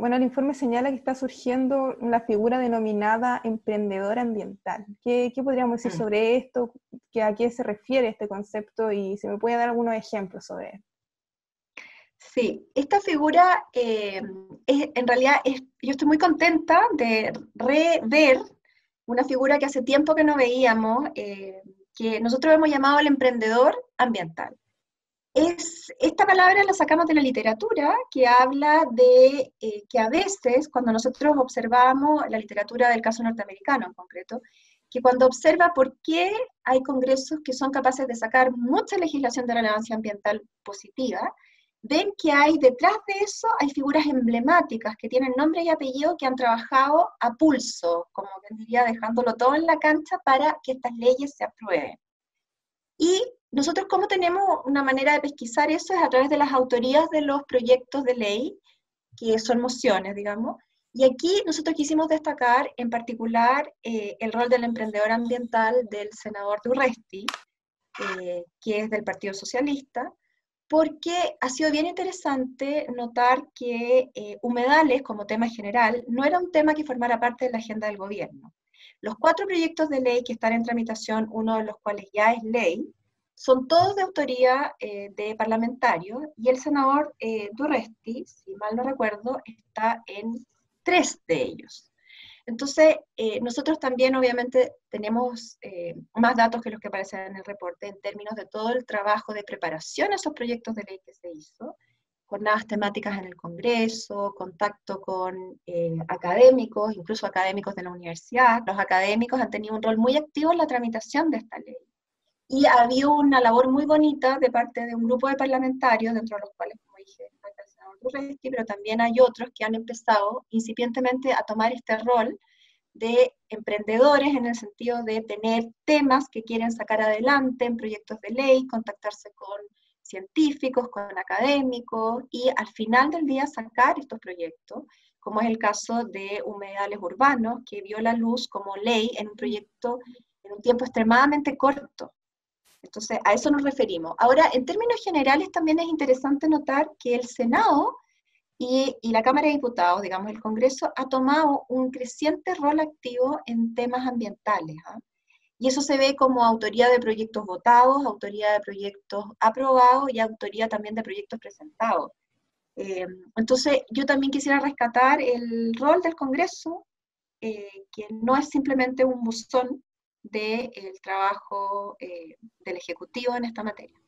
Bueno, el informe señala que está surgiendo la figura denominada emprendedora ambiental. ¿Qué, podríamos decir mm. sobre esto? ¿A qué se refiere este concepto? Y si me puede dar algunos ejemplos sobre él. Sí, esta figura eh, en realidad es, yo estoy muy contenta de rever una figura que hace tiempo que no veíamos, eh, que nosotros hemos llamado el emprendedor ambiental. Es, esta palabra la sacamos de la literatura, que habla de eh, que a veces, cuando nosotros observamos la literatura del caso norteamericano en concreto, que cuando observa por qué hay congresos que son capaces de sacar mucha legislación de relevancia ambiental positiva, ven que hay detrás de eso, hay figuras emblemáticas que tienen nombre y apellido que han trabajado a pulso, como que diría, dejándolo todo en la cancha para que estas leyes se aprueben. Y nosotros, ¿cómo tenemos una manera de pesquisar eso? Es a través de las autorías de los proyectos de ley, que son mociones, digamos. Y aquí nosotros quisimos destacar en particular eh, el rol del emprendedor ambiental del senador Durresti, eh, que es del Partido Socialista, porque ha sido bien interesante notar que eh, humedales como tema general no era un tema que formara parte de la agenda del gobierno. Los cuatro proyectos de ley que están en tramitación, uno de los cuales ya es ley, son todos de autoría eh, de parlamentarios y el senador eh, Durresti, si mal no recuerdo, está en tres de ellos. Entonces, eh, nosotros también obviamente tenemos eh, más datos que los que aparecen en el reporte en términos de todo el trabajo de preparación a esos proyectos de ley que se hizo, jornadas temáticas en el Congreso, contacto con eh, académicos, incluso académicos de la universidad. Los académicos han tenido un rol muy activo en la tramitación de esta ley. Y ha habido una labor muy bonita de parte de un grupo de parlamentarios, dentro de los cuales, como dije, pero también hay otros que han empezado incipientemente a tomar este rol de emprendedores en el sentido de tener temas que quieren sacar adelante en proyectos de ley, contactarse con científicos, con académicos y al final del día sacar estos proyectos, como es el caso de humedales urbanos, que vio la luz como ley en un proyecto en un tiempo extremadamente corto. Entonces, a eso nos referimos. Ahora, en términos generales, también es interesante notar que el Senado y, la Cámara de Diputados, digamos, el Congreso, ha tomado un creciente rol activo en temas ambientales. ¿ah? Y eso se ve como autoría de proyectos votados, autoría de proyectos aprobados y autoría también de proyectos presentados. Eh, entonces, yo también quisiera rescatar el rol del Congreso, eh, que no es simplemente un buzón del trabajo eh, del Ejecutivo en esta materia.